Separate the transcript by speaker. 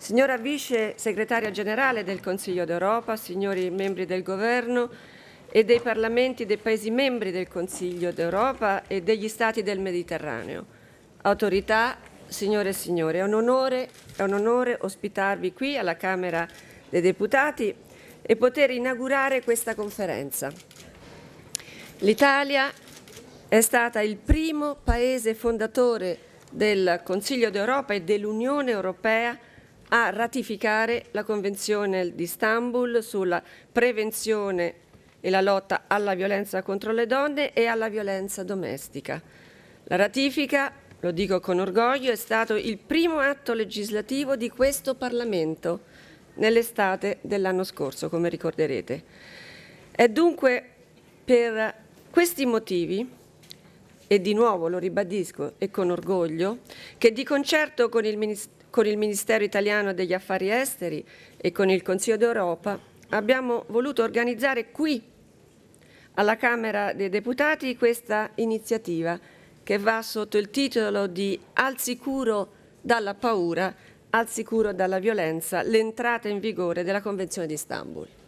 Speaker 1: Signora Vice Segretaria Generale del Consiglio d'Europa, signori membri del Governo e dei Parlamenti dei Paesi membri del Consiglio d'Europa e degli Stati del Mediterraneo, autorità, signore e signori, è un onore, è un onore ospitarvi qui alla Camera dei Deputati e poter inaugurare questa conferenza. L'Italia è stata il primo Paese fondatore del Consiglio d'Europa e dell'Unione Europea a ratificare la Convenzione di Istanbul sulla prevenzione e la lotta alla violenza contro le donne e alla violenza domestica. La ratifica, lo dico con orgoglio, è stato il primo atto legislativo di questo Parlamento nell'estate dell'anno scorso, come ricorderete. È dunque per questi motivi e di nuovo lo ribadisco e con orgoglio, che di concerto con il Ministero con il Ministero italiano degli affari esteri e con il Consiglio d'Europa abbiamo voluto organizzare qui alla Camera dei Deputati questa iniziativa che va sotto il titolo di Al sicuro dalla paura, al sicuro dalla violenza, l'entrata in vigore della Convenzione di Istanbul.